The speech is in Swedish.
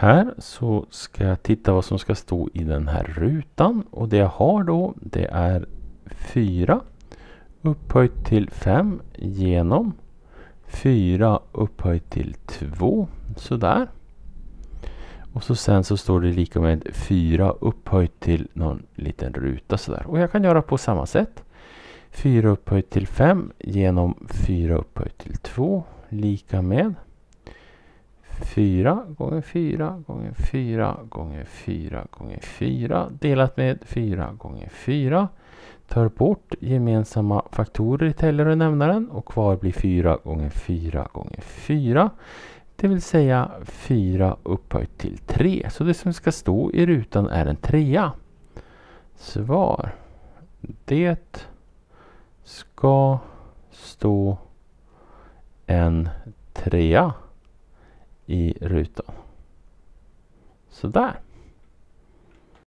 Här så ska jag titta vad som ska stå i den här rutan. Och det jag har då det är 4 upphöjt till 5 genom 4 upphöjt till 2. Sådär. Och så sen så står det lika med 4 upphöjt till någon liten ruta sådär. Och jag kan göra på samma sätt. 4 upphöjt till 5 genom 4 upphöjt till 2 lika med 4 gånger 4 gånger 4 gånger 4 gånger 4 delat med 4 gånger 4. Tar bort gemensamma faktorer i täljare och nämnaren och kvar blir 4 gånger 4 gånger 4. Det vill säga 4 upphöjt till 3. Så det som ska stå i rutan är en trea. Svar. Det ska stå en trea i rutan. Sådär.